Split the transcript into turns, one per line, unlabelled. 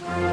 Bye.